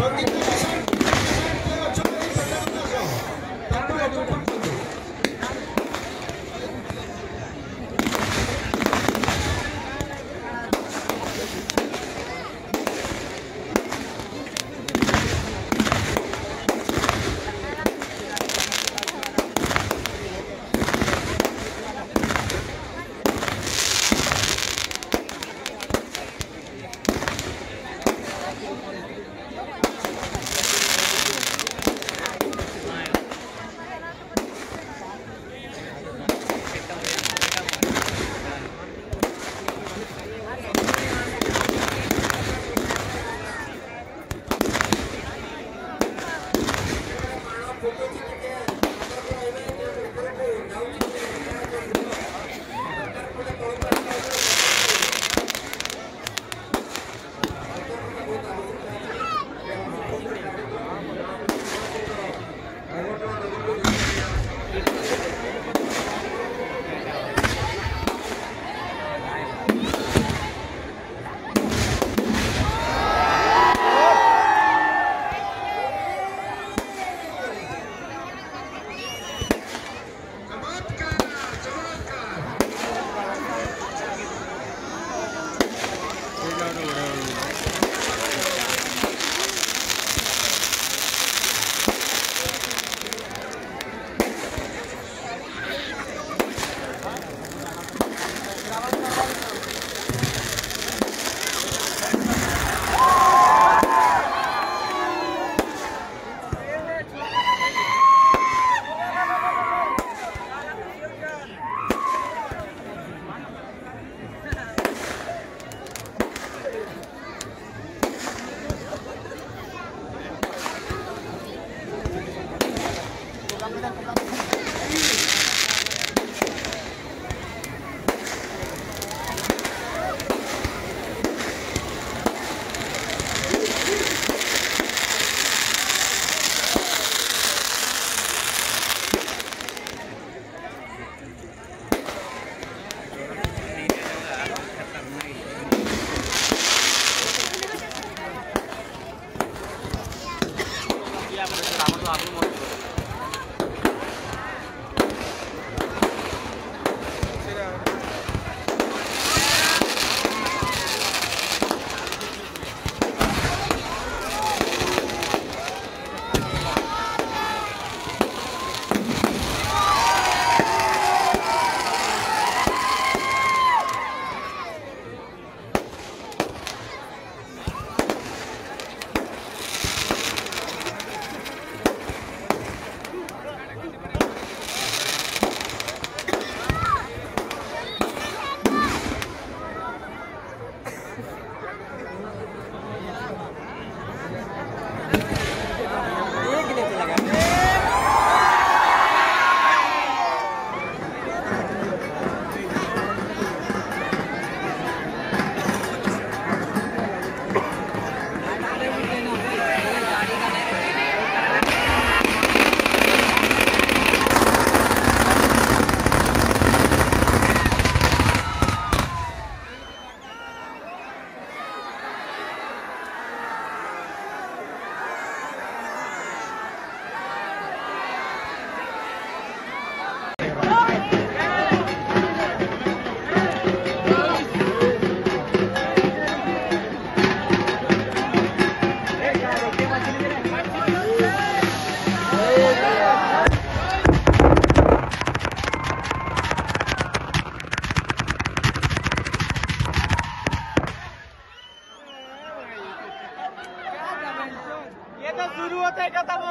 전기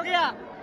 María.